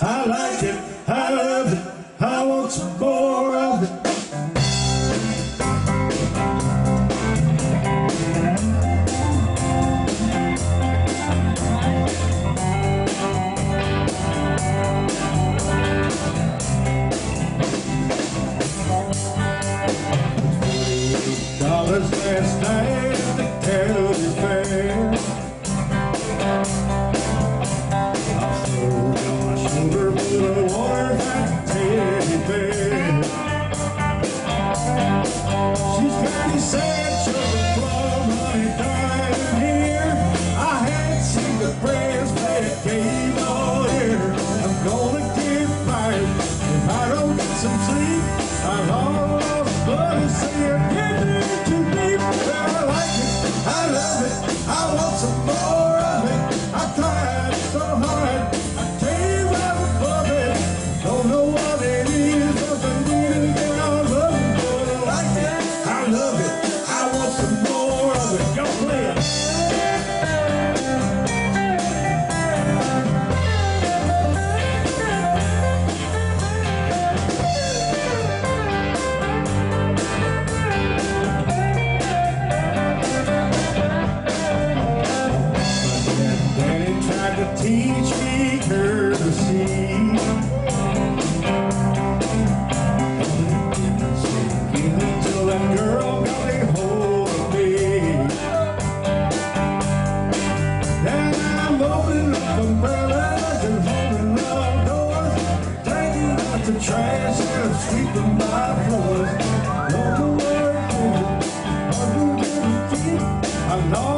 I like it. baby. She's pretty sad, trouble plum, honey, dime here. I had single friends, but it came all here. I'm gonna get fired if I don't get some sleep. I'll all but see love. the trash and sweeping my floors. Walk away, I know.